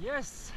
Yes.